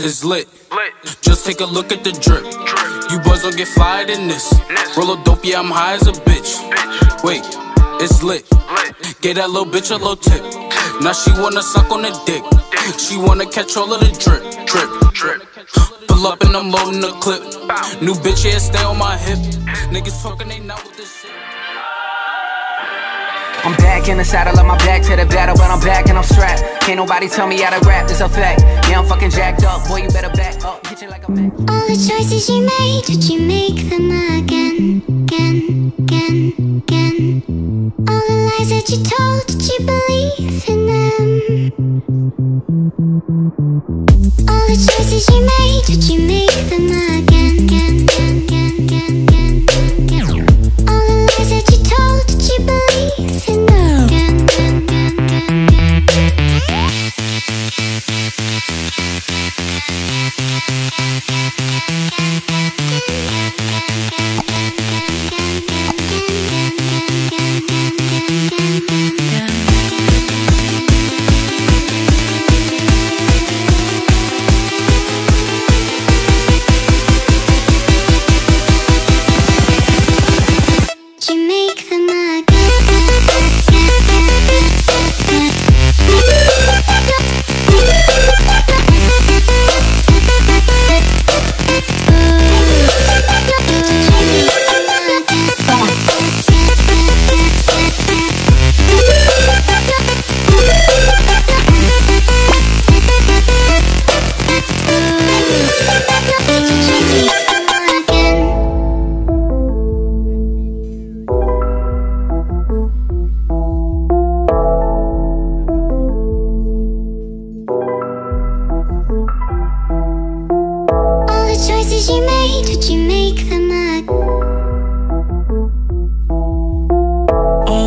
is lit. Just take a look at the drip. You boys don't get fired in this. Roll a dope, yeah, I'm high as a bitch. Wait, it's lit. Get that little bitch a little tip. Now she wanna suck on the dick. She wanna catch all of the drip, drip, drip. Pull up and I'm loading the clip. New bitch, yeah, stay on my hip. Niggas talking, they not with this shit. I'm back in the saddle, on my back to the battle, but I'm back and I'm strapped. Can't nobody tell me how to rap, it's a fact. Yeah, I'm fucking jacked up, boy, you better back up, hit you like a Mac. All the choices you made, did you make them again, again, again, again? All the lies that you told, did you believe in them? All the choices you made, did you make them again, again, again, again,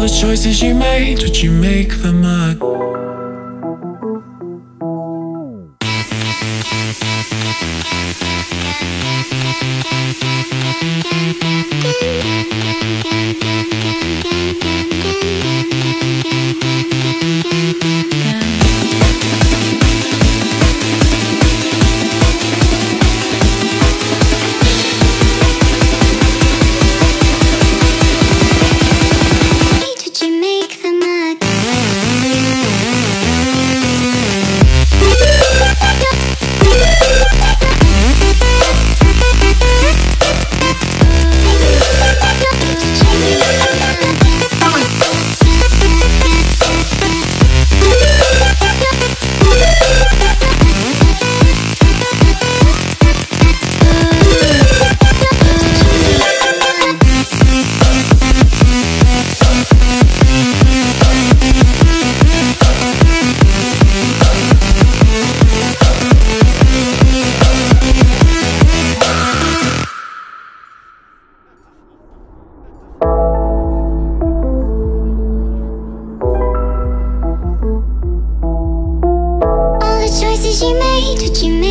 All the choices you made, did you make them up? The choices you made, did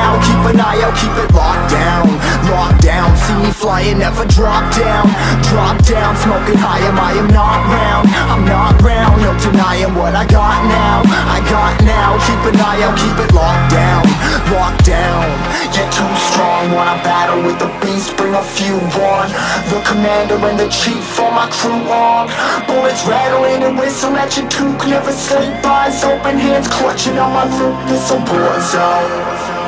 keep an eye out, keep it locked down. Locked down, see me flying, never drop down. Drop down, smoking high, am I am not round? I'm not round, no denying what I got now. I got now, keep an eye out, keep it locked down. Locked down, you're too strong. Wanna battle with the beast, bring a few on. The commander and the chief, for my crew on. Bullets rattling and whistle at your toque. Never sleep, eyes open, hands clutching on my loot This a war zone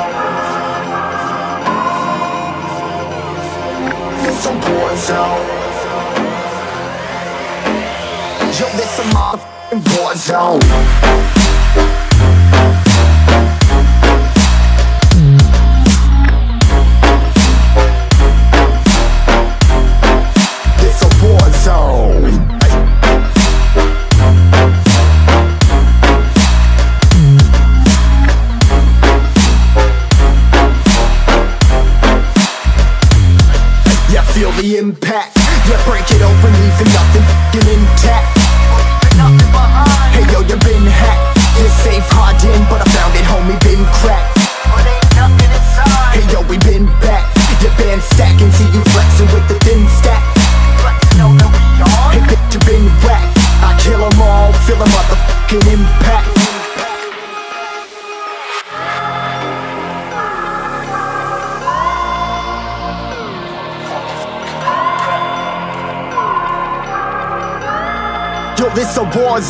zone Yo, this a motherfucking war zone zone